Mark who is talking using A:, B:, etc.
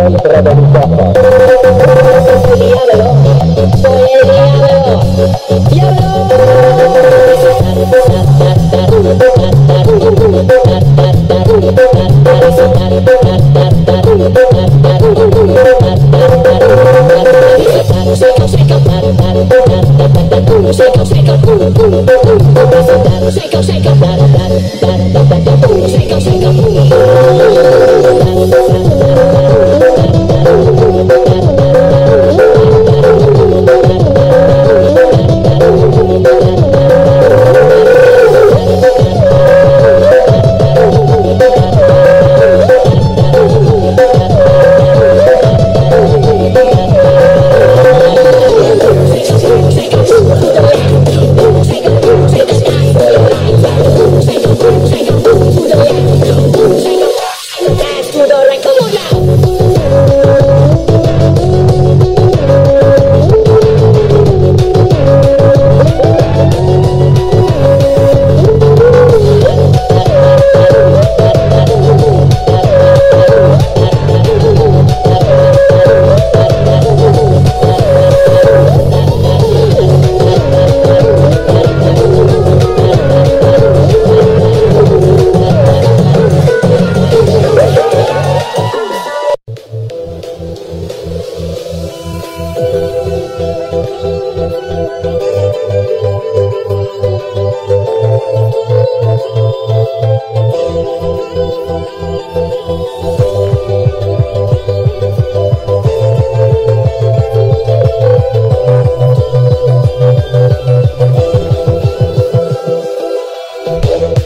A: yang berada di Java. Shake up, shake up, Thank